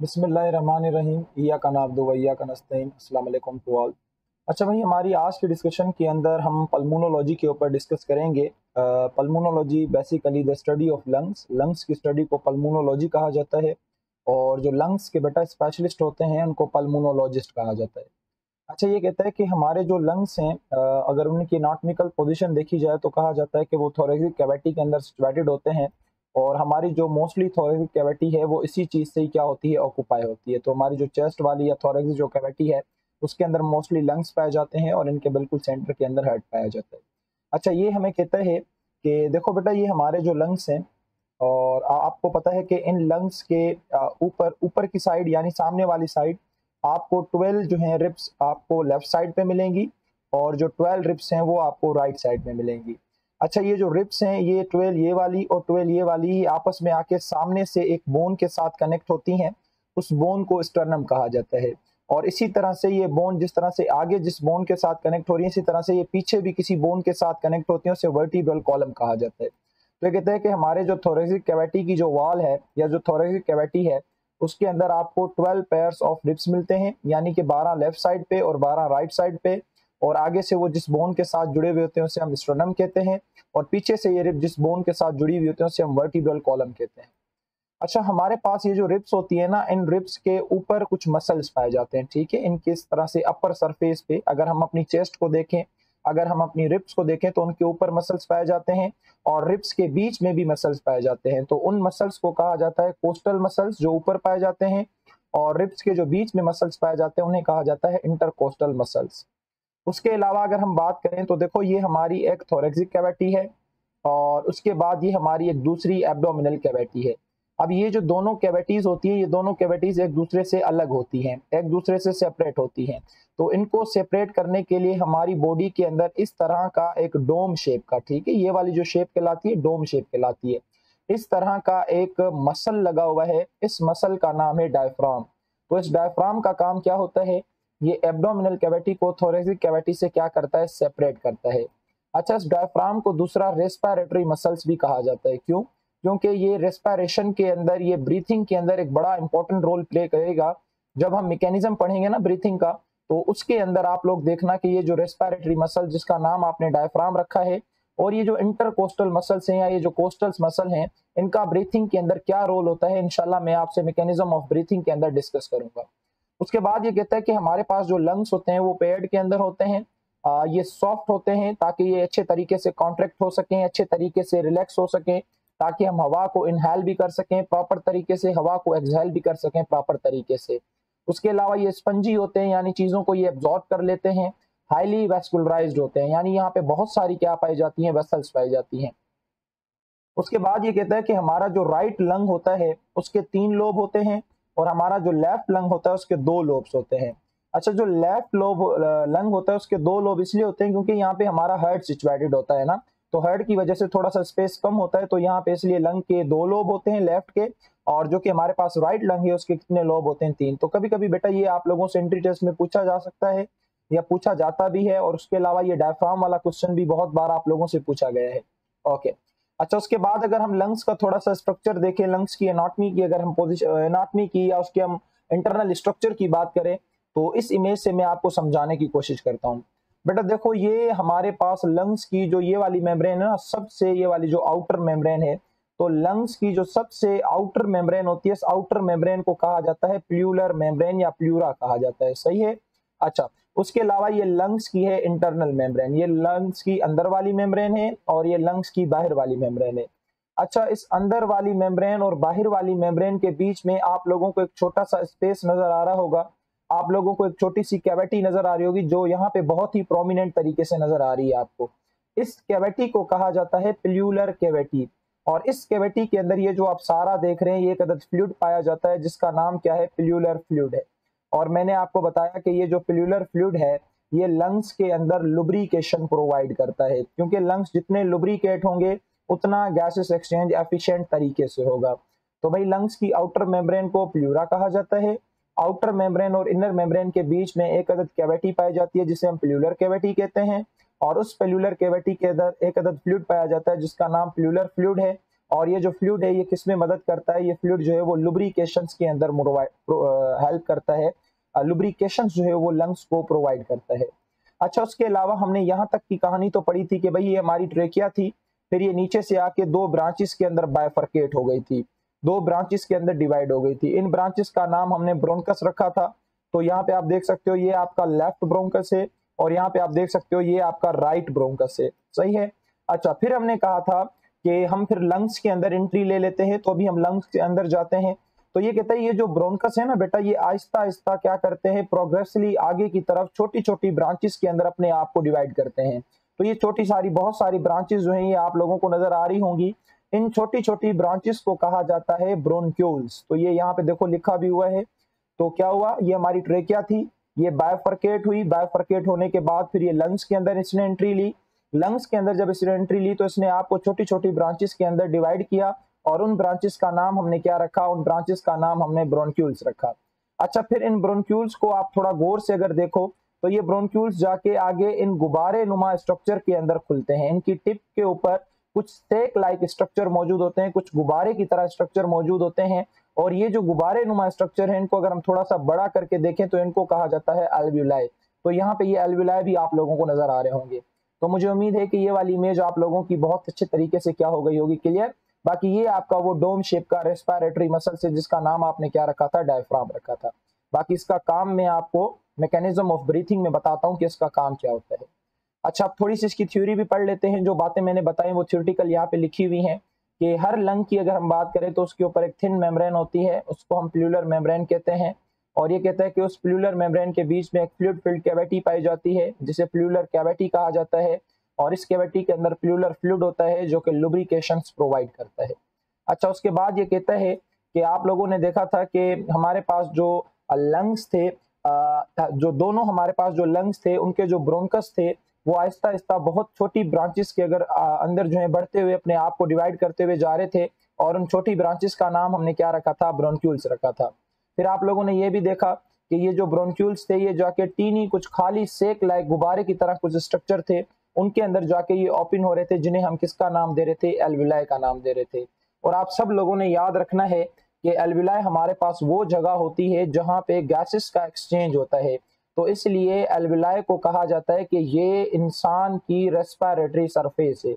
बिस्मिल्लाहिर्रहमानिर्रहीम। इया का नाब्दु वैया का नस्तीन। अस्सलाम टू ऑल अच्छा भाई, हमारी आज की डिस्कशन के अंदर हम पल्मोनोलॉजी के ऊपर डिस्कस करेंगे। Pulmonology basically the study of lungs lungs की स्टडी को पल्मोनोलॉजी कहा जाता है। और जो लंग्स के बेटा स्पेशलिस्ट होते हैं, उनको पल्मोनोलॉजिस्ट कहा जाता है। अच्छा ये कहता है कि हमारे जो लंग्स हैं अगर उनकी नाटमिकल पोजिशन देखी जाए तो कहा जाता है कि वो थोरेसिक कैविटी के अंदर सिचुएटेड होते हैं। और हमारी जो मोस्टली थोरेसिक कैविटी है, वो इसी चीज़ से ही क्या होती है? ऑक्यूपाई होती है। तो हमारी जो चेस्ट वाली या थोरेसिक जो कैविटी है, उसके अंदर मोस्टली लंग्स पाए जाते हैं और इनके बिल्कुल सेंटर के अंदर हार्ट पाया जाता है। अच्छा ये हमें कहता है कि देखो बेटा, ये हमारे जो लंग्स हैं और आपको पता है कि इन लंग्स के ऊपर ऊपर की साइड यानी सामने वाली साइड आपको ट्वेल्व जो है रिप्स आपको लेफ़्ट साइड पे मिलेंगी और जो ट्वेल्व रिप्स हैं वो आपको राइट साइड में मिलेंगी। अच्छा ये जो रिप्स हैं, ये ट्वेल्व ये वाली और ट्वेल्व ये वाली आपस में आके सामने से एक बोन के साथ कनेक्ट होती हैं। उस बोन को स्टर्नम कहा जाता है। और इसी तरह से ये बोन जिस तरह से आगे जिस बोन के साथ कनेक्ट हो रही है, इसी तरह से ये पीछे भी किसी बोन के साथ कनेक्ट होती है, उसे वर्टिब्रल कॉलम कहा जाता है। तो ये कहते हैं कि हमारे जो थोरेसिक कैविटी की जो वॉल है, या जो थोरेसिक कैविटी है, उसके अंदर आपको 12 पेयर्स ऑफ़ रिप्स मिलते हैं, यानी कि 12 लेफ़्ट साइड पे और 12 राइट साइड पे। और आगे से वो जिस बोन के साथ जुड़े हुए होते हैं, उसे हम स्ट्रोनम कहते हैं। और पीछे से ये रिप जिस बोन के साथ जुड़ी हुई होती है, उसे हम वर्टिब्रल कॉलम कहते हैं। अच्छा हमारे पास ये जो रिप्स होती है ना, इन रिप्स के ऊपर कुछ मसल्स पाए जाते हैं, ठीक है? इनके इस तरह से अपर सरफेस पे अगर हम अपनी चेस्ट को देखें, अगर हम अपनी रिप्स को देखें तो उनके ऊपर मसल्स पाए जाते हैं और रिप्स के बीच में भी मसल्स पाए जाते हैं। तो उन मसल्स को कहा जाता है कोस्टल मसल्स जो ऊपर पाए जाते हैं और रिप्स के जो बीच में मसल्स पाए जाते हैं, उन्हें कहा जाता है इंटरकोस्टल मसल्स उसके अलावा अगर हम बात करें तो देखो, ये हमारी एक थोरेक्सिक कैविटी है और उसके बाद ये हमारी एक दूसरी एब्डोमिनल कैविटी है। अब ये जो दोनों कैविटीज होती हैं, ये दोनों कैविटीज एक दूसरे से अलग होती हैं, एक दूसरे से सेपरेट होती हैं। तो इनको सेपरेट करने के लिए हमारी बॉडी के अंदर इस तरह का एक डोम शेप का, ठीक है, ये वाली जो शेप कहलाती है डोम शेप कहलाती है। इस तरह का एक मसल लगा हुआ है, इस मसल का नाम है डायफ्राम तो इस डायफ्राम का काम क्या होता है? ये एब्डोमिनल कैविटी को थोरेसिक कैविटी से क्या करता है? सेपरेट करता है। अच्छा इस डायफ्राम को दूसरा रेस्पायरेटरी मसल्स भी कहा जाता है। क्यों? क्योंकि ये रेस्पिरेशन के अंदर, ये ब्रीथिंग के अंदर एक बड़ा इंपॉर्टेंट रोल प्ले करेगा। जब हम मैकेनिज्म पढ़ेंगे ना ब्रीथिंग का तो उसके अंदर आप लोग देखना कि ये जो रेस्पायरेटरी मसल जिसका नाम आपने डायफ्राम रखा है, और ये जो इंटरकोस्टल मसल्स हैं या ये जो कोस्टल मसल हैं, इनका ब्रीथिंग के अंदर क्या रोल होता है? इनशाला मैं आपसे मैकेनिज्म ऑफ़ ब्रीथिंग के अंदर डिस्कस करूँगा। उसके बाद ये कहता है कि हमारे पास जो लंग्स होते हैं वो पेड़ के अंदर होते हैं। आ, ये सॉफ्ट होते हैं ताकि ये अच्छे तरीके से कॉन्ट्रैक्ट हो सकें अच्छे तरीके से रिलैक्स हो सकें ताकि हम हवा को इनहेल भी कर सकें प्रॉपर तरीके से हवा को एक्सहेल भी कर सकें प्रॉपर तरीके से। उसके अलावा ये स्पंजी होते हैं यानी चीज़ों को ये एब्जॉर्ब कर लेते हैं हाईली वेस्कुलराइज होते हैं यानी यहाँ पे बहुत सारी क्या पाई जाती हैं वेसल्स पाई जाती हैं। उसके बाद ये कहता है कि हमारा जो राइट लंग होता है उसके तीन लोब होते हैं और हमारा जो लेफ़्ट लंग होता है, उसके दो लोब्स होते हैं। अच्छा जो लेफ़्ट लोब लंग होता है, उसके दो लोब इसलिए होते हैं क्योंकि यहाँ पे हमारा हर्ट सिचुएटेड होता है ना। तो हर्ट की वजह से थोड़ा सा स्पेस कम होता है तो यहाँ पे इसलिए लंग के दो लोब होते हैं लेफ़्ट के, और जो कि हमारे पास राइट लंग है, उसके कितने लोब होते हैं? तीन। तो कभी कभी बेटा ये आप लोगों से एंट्री टेस्ट में पूछा जा सकता है, या पूछा जाता भी है, और उसके अलावा ये डायफ्राम वाला क्वेश्चन भी बहुत बार आप लोगों से पूछा गया है। ओके अच्छा उसके बाद अगर हम लंग्स का थोड़ा सा स्ट्रक्चर देखें लंग्स की एनाटमी की अगर हम पोजिशन एनाटमी की या उसके हम इंटरनल स्ट्रक्चर की बात करें तो इस इमेज से मैं आपको समझाने की कोशिश करता हूँ। बेटा, देखो, ये हमारे पास लंग्स की जो ये वाली मेम्ब्रेन है ना, सबसे ये वाली जो आउटर मेम्ब्रेन है तो लंग्स की जो सबसे आउटर मेम्ब्रेन होती है, इस आउटर मेम्ब्रेन को कहा जाता है प्ल्यूलर मेम्ब्रेन या प्ल्यूरा कहा जाता है। सही है? अच्छा उसके अलावा ये लंग्स की है इंटरनल मेम्ब्रेन ये लंग्स की अंदर वाली मेम्ब्रेन है और ये लंग्स की बाहर वाली मेम्ब्रेन है। अच्छा इस अंदर वाली मेम्ब्रेन और बाहर वाली मेम्ब्रेन के बीच में आप लोगों को एक छोटा सा स्पेस नज़र आ रहा होगा। आप लोगों को एक छोटी सी कैविटी नज़र आ रही होगी जो यहाँ पे बहुत ही प्रोमिनेंट तरीके से नज़र आ रही है आपको। इस कैविटी को कहा जाता है प्ल्यूलर कैविटी और इस कैविटी के अंदर ये जो आप सारा देख रहे हैं, ये एक अदद फ्लूड पाया जाता है जिसका नाम क्या है? प्ल्यूलर फ्लूड है। और मैंने आपको बताया कि ये जो पिल्यूलर फ्लूड है, ये लंग्स के अंदर लुब्रिकेशन प्रोवाइड करता है। क्योंकि लंग्स जितने लुब्रिकेट होंगे, उतना गैसेस एक्सचेंज एफिशिएंट तरीके से होगा। तो भाई लंग्स की आउटर मेम्ब्रेन को प्ल्यूरा कहा जाता है। आउटर मेम्ब्रेन और इनर मेम्ब्रेन के बीच में एक अदद कैविटी पाई जाती है, जिसे हम प्ल्यूलर कैविटी कहते हैं। और उस प्ल्यूलर कैविटी के अंदर एक अदद फ्लूड पाया जाता है, जिसका नाम प्ल्यूलर फ्लूड है। और ये जो फ्लूड है, ये किसमें मदद करता है? ये फ्लूड जो है, वो लुब्रिकेशन के अंदर हेल्प करता है। लुब्रिकेशन जो है, वो लंग्स को प्रोवाइड करता है। अच्छा उसके अलावा हमने यहाँ तक की कहानी तो पढ़ी थी कि भाई, ये हमारी ट्रेकिया थी, फिर ये नीचे से आके दो ब्रांचेस के अंदर बायफर्केट हो गई थी। दो ब्रांचेस के अंदर डिवाइड हो गई थी। इन ब्रांचेस का नाम हमने ब्रोंकस रखा था। तो यहाँ पे आप देख सकते हो, ये आपका लेफ़्ट ब्रोंकस है और यहाँ पे आप देख सकते हो, ये आपका राइट ब्रोंकस है। सही है? अच्छा फिर हमने कहा था कि हम फिर लंग्स के अंदर एंट्री ले लेते हैं तो अभी हम लंग्स के अंदर जाते हैं। तो ये कहता है, ये जो ब्रोनकस है ना बेटा, ये आहिस्ता आहिस्ता क्या करते हैं प्रोग्रेसली आगे की तरफ़ छोटी छोटी ब्रांचेस के अंदर अपने आप को डिवाइड करते हैं। तो ये छोटी सारी, बहुत सारी ब्रांचेस जो हैं, ये आप लोगों को नज़र आ रही होंगी। इन छोटी छोटी ब्रांचेस को कहा जाता है ब्रोनक्यूल्स तो ये यहाँ पे देखो लिखा भी हुआ है। तो क्या हुआ, ये हमारी ट्रेकिया थी, ये बायोफर्केट हुई। बायोफर्केट होने के बाद फिर ये लंग्स के अंदर इसने एंट्री ली। लंग्स के अंदर जब इसने एंट्री ली तो इसने आपको छोटी छोटी ब्रांचेस के अंदर डिवाइड किया और उन ब्रांचेस का नाम हमने क्या रखा? उन ब्रांचेस का नाम हमने ब्रोनक्यूल्स रखा। अच्छा फिर इन ब्रोनक्यूल्स को आप थोड़ा गौर से अगर देखो तो ये ब्रोनक्यूल्स जाके आगे इन गुब्बारे नुमा स्ट्रक्चर के अंदर खुलते हैं। इनकी टिप के ऊपर कुछ स्टेक लाइक स्ट्रक्चर मौजूद होते हैं, कुछ गुब्बारे की तरह स्ट्रक्चर मौजूद होते हैं और ये जो गुब्बारे नुमा स्ट्रक्चर है, इनको अगर हम थोड़ा सा बड़ा करके देखें तो इनको कहा जाता है एल्व्यूलाई तो यहाँ पे ये एल्व्यूलाई भी आप लोगों को नज़र आ रहे होंगे। तो मुझे उम्मीद है कि ये वाली इमेज आप लोगों की बहुत अच्छे तरीके से क्या हो गई होगी क्लियर बाकी ये आपका वो डोम शेप का रेस्पायरेटरी मसल से जिसका नाम आपने क्या रखा था? डायफ्राम रखा था। बाकी इसका काम मैं आपको मैकेनिज्म ऑफ़ ब्रीथिंग में बताता हूँ कि इसका काम क्या होता है। अच्छा आप थोड़ी सी इसकी थ्योरी भी पढ़ लेते हैं। जो बातें मैंने बताई वो थ्योरिटिकल यहाँ पे लिखी हुई हैं कि हर लंग की अगर हम बात करें तो उसके ऊपर एक थिन मेम्ब्रेन होती है, उसको हम प्लूलर मेम्ब्रेन कहते हैं। और ये कहता है कि उस प्लूलर मेम्ब्रेन के बीच में एक फ्लूड फिल्ड कैविटी पाई जाती है, जिसे प्लूलर कैविटी कहा जाता है, और इस कैविटी के अंदर प्लूलर फ्लूड होता है, जो कि लुब्रिकेशन प्रोवाइड करता है। अच्छा उसके बाद ये कहता है कि आप लोगों ने देखा था कि हमारे पास जो लंग्स थे जो दोनों हमारे पास जो लंग्स थे, उनके जो ब्रोंकस थे, वो आहिस्ता आहिस्ता बहुत छोटी ब्रांचेस के अगर अंदर जो है, बढ़ते हुए अपने आप को डिवाइड करते हुए जा रहे थे, और उन छोटी ब्रांचेस का नाम हमने क्या रखा था? ब्रोंक्यूल्स रखा था। फिर आप लोगों ने ये भी देखा कि ये जो ब्रोनक्यूल्स थे, ये जाके टीनी, कुछ खाली सेक लाइक गुब्बारे की तरह कुछ स्ट्रक्चर थे, उनके अंदर जाके ये ओपन हो रहे थे, जिन्हें हम किसका नाम दे रहे थे? एलविलाय का नाम दे रहे थे। और आप सब लोगों ने याद रखना है कि एलविलाय हमारे पास वो जगह होती है जहाँ पे गैसेस का एक्सचेंज होता है। तो इसलिए एलविलाय को कहा जाता है कि ये इंसान की रेस्पायरेटरी सरफेस है।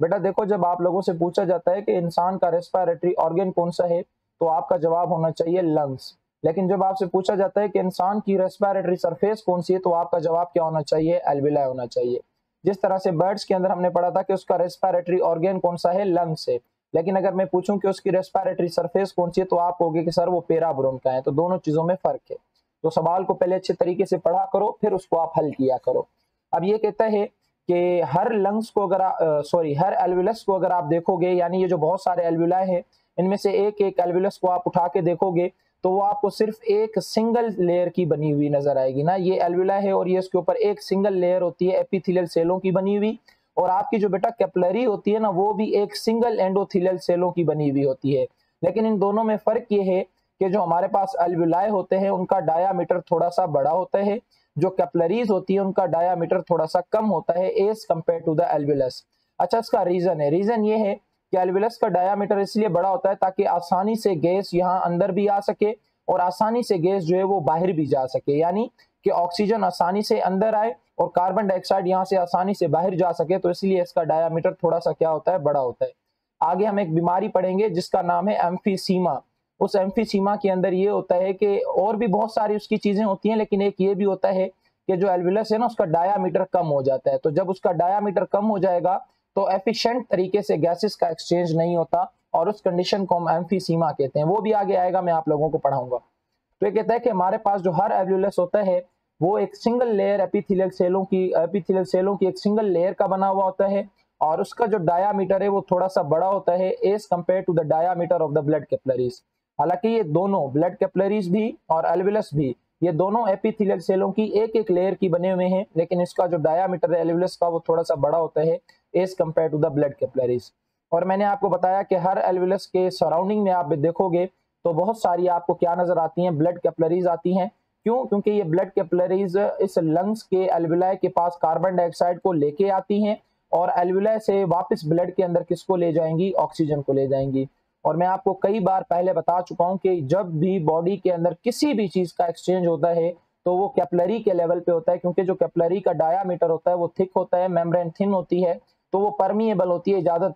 बेटा देखो, जब आप लोगों से पूछा जाता है कि इंसान का रेस्पायरेटरी ऑर्गेन कौन सा है तो आपका जवाब होना चाहिए लंग्स लेकिन जब आपसे पूछा जाता है कि इंसान की रेस्पायरेटरी सरफेस कौन सी है तो आपका जवाब क्या होना चाहिए? एल्विलाय होना चाहिए। जिस तरह से बर्ड्स के अंदर हमने पढ़ा था कि उसका रेस्पायरेटरी ऑर्गेन कौन सा है? लंग्स है। लेकिन अगर मैं पूछूँ कि उसकी रेस्पायरेटरी सरफेस कौन सी है तो आप कहोगे कि सर वो पेरा ब्रोन का है। तो दोनों चीज़ों में फ़र्क है। तो सवाल को पहले अच्छे तरीके से पढ़ा करो, फिर उसको आप हल किया करो। अब ये कहता है कि हर लंग्स को अगर सॉरी हर एल्विलस को अगर आप देखोगे, यानी ये जो बहुत सारे एल्विला है इनमें से एक एक एल्विलस को आप उठा के देखोगे तो वो आपको सिर्फ़ एक सिंगल लेयर की बनी हुई नज़र आएगी। ना, ये एल्विला है और ये इसके ऊपर एक सिंगल लेयर होती है, एपिथेलियल सेलों की बनी हुई, और आपकी जो बेटा कैपलरी होती है ना, वो भी एक सिंगल एंडोथीलियल सेलों की बनी हुई होती है। लेकिन इन दोनों में फ़र्क ये है कि जो हमारे पास अलविलाय होते हैं, उनका डायामीटर थोड़ा सा बड़ा होता है, जो कैपलरीज होती है, उनका डायामीटर थोड़ा सा कम होता है as compare to the alveolus अच्छा इसका रीजन है। रीजन ये है कि एल्विलस का डायामीटर इसलिए बड़ा होता है ताकि आसानी से गैस यहाँ अंदर भी आ सके और आसानी से गैस जो है वो बाहर भी जा सके। यानी कि ऑक्सीजन आसानी से अंदर आए और कार्बन डाइऑक्साइड यहाँ से आसानी से बाहर जा सके तो इसलिए इसका डायामीटर थोड़ा सा क्या होता है, बड़ा होता है। आगे हम एक बीमारी पढ़ेंगे जिसका नाम है एम्फीसीमा उस एम्फीसीमा के अंदर ये होता है कि और भी बहुत सारी उसकी चीज़ें होती हैं, लेकिन एक ये भी होता है कि जो एल्विलस है ना, उसका डायामीटर कम हो जाता है। तो जब उसका डायामीटर कम हो जाएगा तो एफिशिएंट तरीके से गैसेस का एक्सचेंज नहीं होता और उस कंडीशन को हम एम्फीसीमा कहते हैं। वो भी आगे आएगा, मैं आप लोगों को पढ़ाऊँगा। तो ये कहता है कि हमारे पास जो हर एल्विलस होता है, वो एक सिंगल लेयर एपिथेलियल सेलों की एपिथेलियल सेलों की एक सिंगल लेयर का बना हुआ होता है और उसका जो डायामीटर है वो थोड़ा सा बड़ा होता है as compare to the diameter of the blood capillaries हालाँकि ये दोनों ब्लड कैपलरीज भी और एल्विलस भी, ये दोनों एपिथेलियल सेलों की एक एक लेयर की बने हुए हैं, लेकिन इसका जो डायामीटर है एल्विलस का वो थोड़ा सा बड़ा होता है। As compare to the blood capillaries और मैंने आपको बताया कि हर एलविलस के सराउंडिंग में आप देखोगे तो बहुत सारी आपको क्या नज़र आती हैं? ब्लड कैपलरीज आती हैं। क्यों? क्योंकि ये ब्लड कैपलरीज इस लंग्स के एल्विलाय के पास कार्बन डाइऑक्साइड को लेके आती हैं और एल्वुलाई से वापस ब्लड के अंदर किसको ले जाएँगी? ऑक्सीजन को ले जाएँगी। और मैं आपको कई बार पहले बता चुका हूँ कि जब भी बॉडी के अंदर किसी भी चीज़ का एक्सचेंज होता है तो वो कैपलरी के लेवल पे होता है, क्योंकि जो कैपलरी का डायामीटर होता है, वो थिक होता है मेम्ब्रेन थिन होती है। तो वो परमिएबल होती है, इजाज़त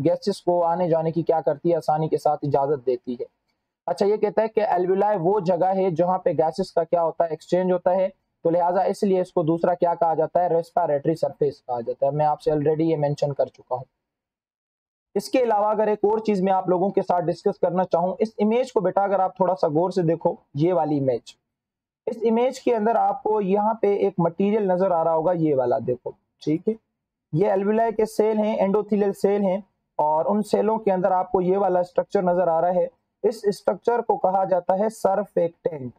गैसेस को आने जाने की क्या करती है? आसानी के साथ इजाज़त देती है। अच्छा ये कहता है कि एल्वुलाई वो जगह है जहाँ पे गैसेस का क्या होता है? एक्सचेंज होता है। तो लिहाजा इसलिए इसको दूसरा क्या कहा जाता है? रेस्पायरेटरी सरफेस कहा जाता है। मैं आपसे ऑलरेडी ये मेंशन कर चुका हूँ। इसके अलावा अगर एक और चीज़ मैं आप लोगों के साथ डिस्कस करना चाहूँ, इस इमेज को बेटा अगर आप थोड़ा सा गौर से देखो, ये वाली इमेज इस इमेज के अंदर आपको यहाँ पे एक मटेरियल नज़र आ रहा होगा, ये वाला देखो। ठीक है? ये एल्वुलाई के सेल हैं एंडोथीलियल सेल हैं, और उन सेलों के अंदर आपको ये वाला स्ट्रक्चर नज़र आ रहा है। इस स्ट्रक्चर को कहा जाता है सरफेक्टेंट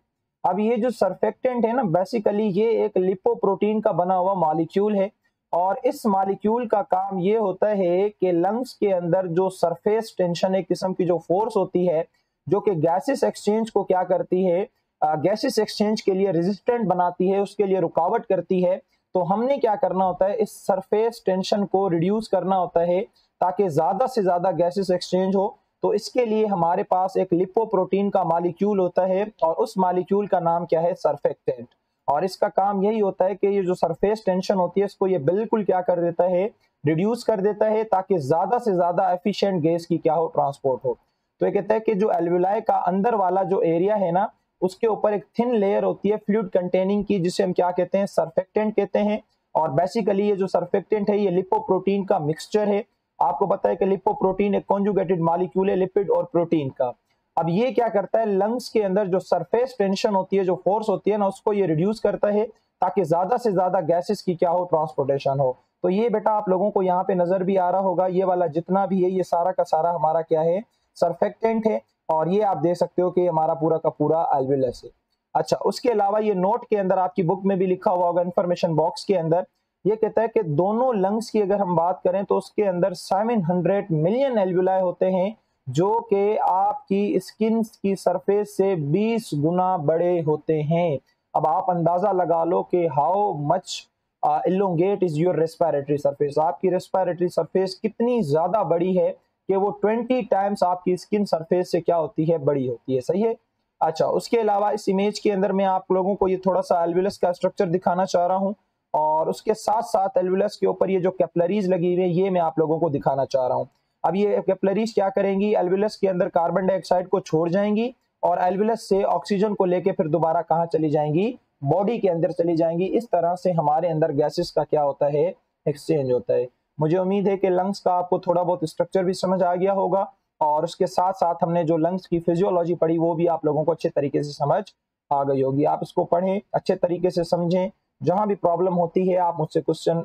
अब ये जो सरफेक्टेंट है ना बेसिकली ये एक लिपोप्रोटीन का बना हुआ मॉलिक्यूल है, और इस मॉलिक्यूल का काम ये होता है कि लंग्स के अंदर जो सरफेस टेंशन एक किस्म की जो फोर्स होती है, जो कि गैसेस एक्सचेंज को क्या करती है गैसेस एक्सचेंज के लिए रेजिस्टेंट बनाती है, उसके लिए रुकावट करती है तो हमने क्या करना होता है, इस सरफेस टेंशन को रिड्यूस करना होता है ताकि ज़्यादा से ज़्यादा गैसेस एक्सचेंज हो। तो इसके लिए हमारे पास एक लिपोप्रोटीन का मालिक्यूल होता है और उस मालिक्यूल का नाम क्या है सरफेक्टेंट और इसका काम यही होता है कि ये जो सरफेस टेंशन होती है, इसको ये बिल्कुल क्या कर देता है रिड्यूस कर देता है ताकि ज़्यादा से ज़्यादा एफिशिएंट गैस की क्या हो ट्रांसपोर्ट हो। तो ये कहता है कि जो एल्वुलाई का अंदर वाला जो एरिया है ना उसके ऊपर एक थिन लेयर होती है फ्लूड कंटेनिंग की, जिसे हम क्या कहते हैं? सरफेक्टेंट कहते हैं। और बेसिकली ये जो सरफेक्टेंट है, ये लिपोप्रोटीन का मिक्सचर है। आपको पता है कि लिपोप्रोटीन एक कॉन्जुगेटेड मालिक्यूल है लिपिड और प्रोटीन का। अब ये क्या करता है? लंग्स के अंदर जो सरफेस टेंशन होती है, जो फोर्स होती है ना, उसको ये रिड्यूस करता है, ताकि ज़्यादा से ज़्यादा गैसेस की क्या हो? ट्रांसपोर्टेशन हो। तो ये बेटा आप लोगों को यहाँ पे नज़र भी आ रहा होगा, ये वाला जितना भी है, ये सारा का सारा हमारा क्या है? सरफेक्टेंट है। और ये आप देख सकते हो कि हमारा पूरा का पूरा एल्विलस है अच्छा उसके अलावा ये नोट के अंदर आपकी बुक में भी लिखा हुआ होगा इन्फॉर्मेशन बॉक्स के अंदर, ये कहता है कि दोनों लंग्स की अगर हम बात करें तो उसके अंदर सेवन हंड्रेड मिलियन एल्वुलाई होते हैं, जो कि आपकी स्किन की सरफेस से 20 गुना बड़े होते हैं। अब आप अंदाज़ा लगा लो कि how much elongate is your respiratory surface आपकी रेस्पायरेटरी सरफेस कितनी ज़्यादा बड़ी है कि वो 20 टाइम्स आपकी स्किन सरफेस से क्या होती है, बड़ी होती है। सही है? अच्छा उसके अलावा इस इमेज के अंदर मैं आप लोगों को ये थोड़ा सा एल्विलस का स्ट्रक्चर दिखाना चाह रहा हूँ और उसके साथ साथ एल्वुलस के ऊपर ये जो कैपलरीज लगी हुई है, ये मैं आप लोगों को दिखाना चाह रहा हूँ। अब ये कैपलरीज क्या करेंगी? एल्वुलस के अंदर कार्बन डाइऑक्साइड को छोड़ जाएँगी और एल्वुलस से ऑक्सीजन को लेके फिर दोबारा कहाँ चली जाएँगी? बॉडी के अंदर चली जाएँगी। इस तरह से हमारे अंदर गैसेस का क्या होता है? एक्सचेंज होता है। मुझे उम्मीद है कि लंग्स का आपको थोड़ा बहुत स्ट्रक्चर भी समझ आ गया होगा और उसके साथ साथ हमने जो लंग्स की फिजियोलॉजी पढ़ी, वो भी आप लोगों को अच्छे तरीके से समझ आ गई होगी। आप इसको पढ़ें, अच्छे तरीके से समझें। जहाँ भी प्रॉब्लम होती है, आप मुझसे क्वेश्चन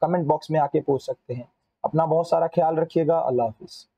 कमेंट बॉक्स में आके पूछ सकते हैं। अपना बहुत सारा ख्याल रखिएगा। अल्लाह हाफिज़।